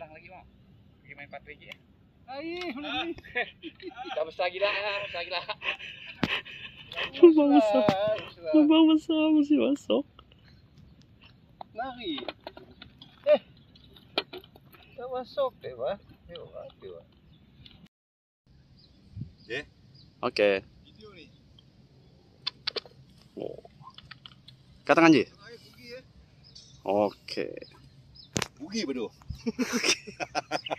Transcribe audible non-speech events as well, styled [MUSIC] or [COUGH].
ulang lagi mau. Lagi main 4 lagi ya. Ay, Ah. Kita basta lagi [LAUGHS] dah, basta lagi lah. Mababasa. Mababasa masih masuk. Lari. Eh. Tak masuk deh, Pak. Yuk, yuk. Oke. Video nih. Oh. Katakan pergi ya. Oke. Bugi betul. [LAUGHS]